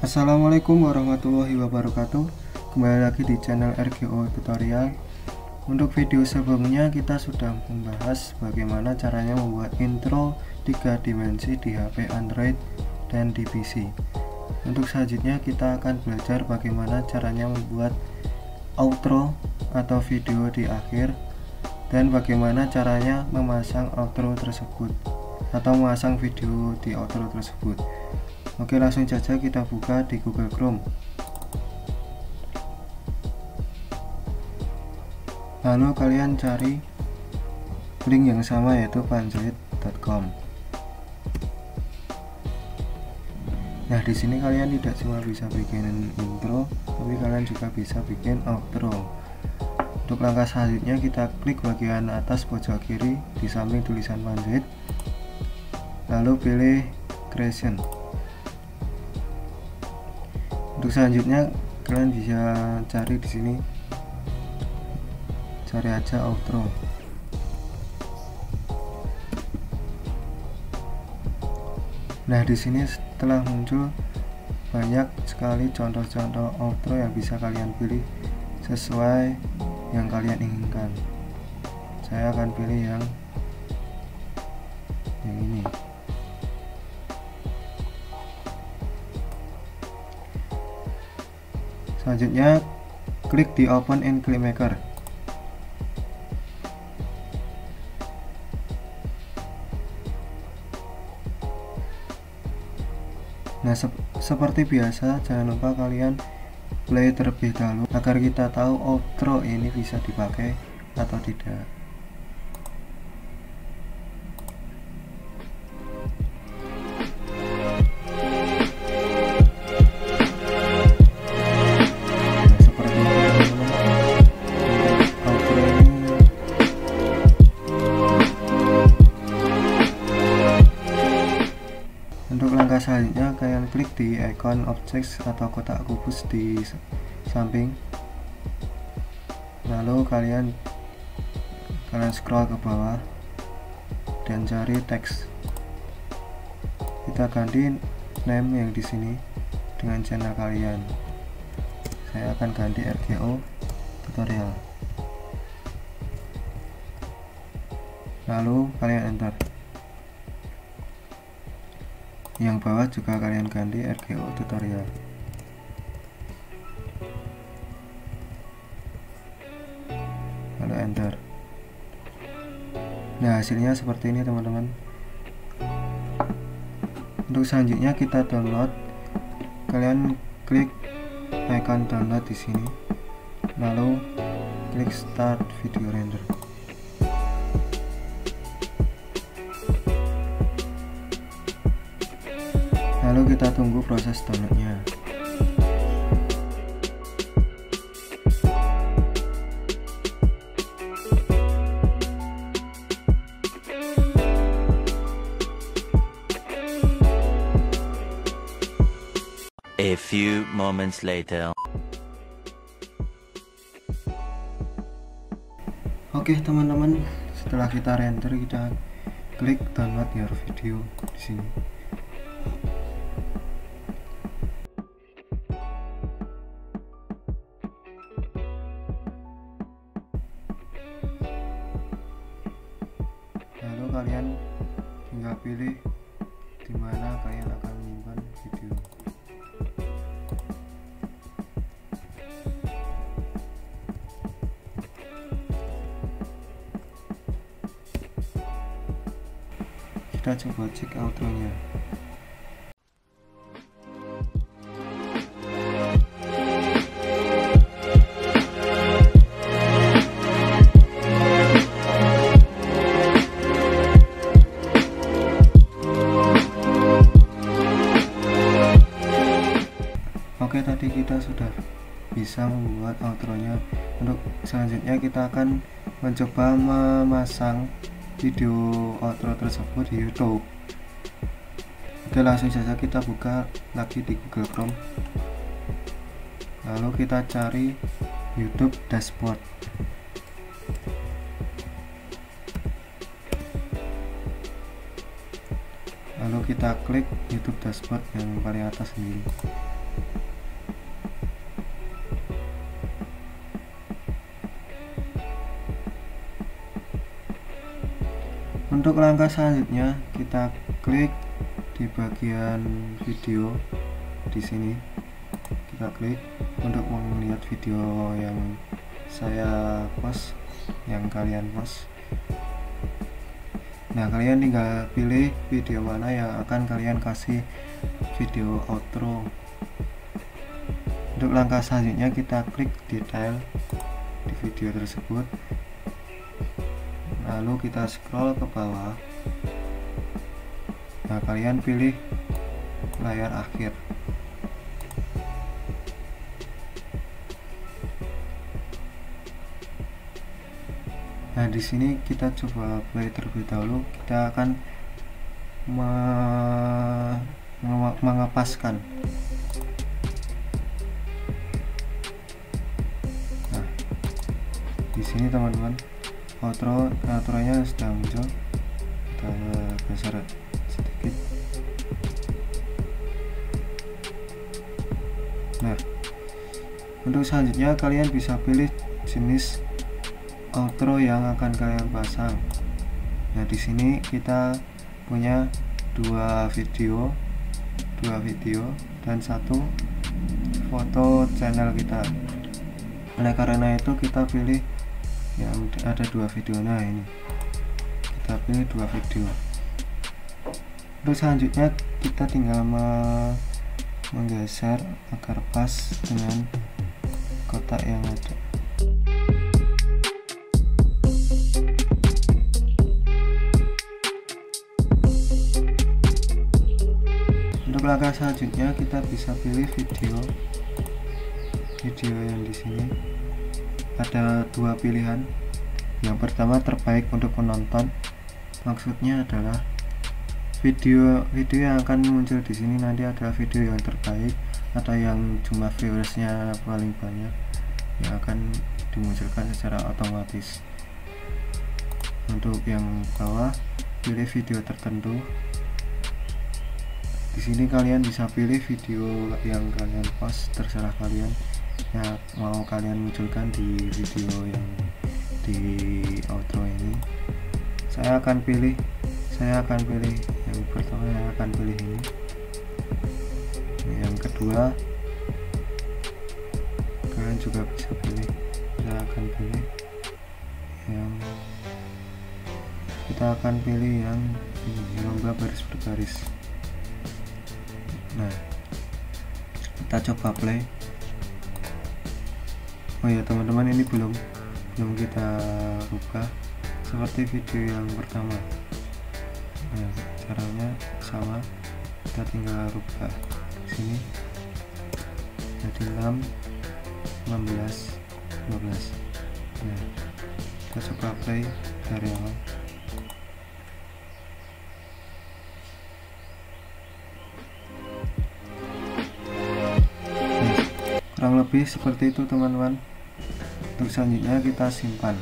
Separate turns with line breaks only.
Assalamualaikum warahmatullahi wabarakatuh. Kembali lagi di channel RGO Tutorial. Untuk video sebelumnya kita sudah membahas bagaimana caranya membuat intro 3 dimensi di HP Android dan di PC Untuk selanjutnya kita akan belajar bagaimana caranya membuat outro atau video di akhir Dan bagaimana caranya memasang outro tersebut? Atau memasang video di outro tersebut? Oke langsung saja kita buka di Google Chrome. Lalu kalian cari link yang sama yaitu panjait.com Nah di sini kalian tidak cuma bisa bikin intro tapi kalian juga bisa bikin outro untuk langkah selanjutnya kita klik bagian atas pojok kiri di samping tulisan panjait lalu pilih creation. Untuk selanjutnya kalian bisa cari di sini. Cari aja outro. Nah di sini setelah muncul banyak sekali contoh-contoh outro yang bisa kalian pilih sesuai yang kalian inginkan. Saya akan pilih yang yang ini. Selanjutnya klik di open in clipmaker nah sep seperti biasa jangan lupa kalian play terlebih dahulu agar kita tahu outro ini bisa dipakai atau tidak klik di icon objects atau kotak kubus di samping. Lalu kalian kalian scroll ke bawah dan cari teks. Kita ganti name yang di sini dengan channel kalian. Saya akan ganti RGO tutorial. Lalu kalian enter yang bawah juga kalian ganti RGO tutorial. Lalu enter. Nah hasilnya seperti ini teman-teman. Untuk selanjutnya kita download. Kalian klik icon download di sini. Lalu klik start video render lalu kita tunggu proses downloadnya
A few moments later.
Oke teman-teman, setelah kita render kita klik download your video di sini. Kalian tinggal pilih di mana kalian akan menyimpan video. kita coba cek outronya Oke kita sudah bisa membuat outronya. Untuk selanjutnya kita akan mencoba memasang video outro tersebut di YouTube. Kita langsung saja kita buka lagi di Google Chrome. Lalu kita cari YouTube dashboard. Lalu kita klik YouTube dashboard yang paling atas sendiri untuk langkah selanjutnya kita klik di bagian video di sini. Kita klik untuk melihat video yang saya post yang kalian post. Nah kalian tinggal pilih video mana yang akan kalian kasih video outro. Untuk langkah selanjutnya kita klik detail di video tersebut lalu kita scroll ke bawah. Nah kalian pilih layar akhir. Nah di sini kita coba play terlebih dahulu. Kita akan me mengepaskan. Nah di sini teman-teman outro outronya muncul kita geser sedikit nah untuk selanjutnya kalian bisa pilih jenis outro yang akan kalian pasang. Nah di sini kita punya dua video dua video dan satu foto channel kita. Oleh karena itu kita pilih yang ada dua video nah ini kita pilih dua video. Untuk selanjutnya kita tinggal menggeser agar pas dengan kotak yang ada. Untuk langkah selanjutnya kita bisa pilih video video yang di sini ada dua pilihan. Yang pertama terbaik untuk penonton. Maksudnya adalah video video yang akan muncul di sini nanti adalah video yang terbaik atau yang jumlah viewersnya paling banyak yang akan dimunculkan secara otomatis. Untuk yang bawah pilih video tertentu. Di sini kalian bisa pilih video yang kalian post terserah kalian ya mau kalian munculkan di video yang di outro ini saya akan pilih saya akan pilih yang pertama saya akan pilih ini. Yang kedua kalian juga bisa pilih saya akan pilih yang kita akan pilih yang ini lomba baris berbaris. Nah kita coba play oh ya teman-teman ini belum belum kita rubah seperti video yang pertama. Nah, caranya sama. Kita tinggal rubah sini. Jadi 6 16 15 nah kita coba play dari awal. Kurang lebih seperti itu teman-teman untuk selanjutnya kita simpan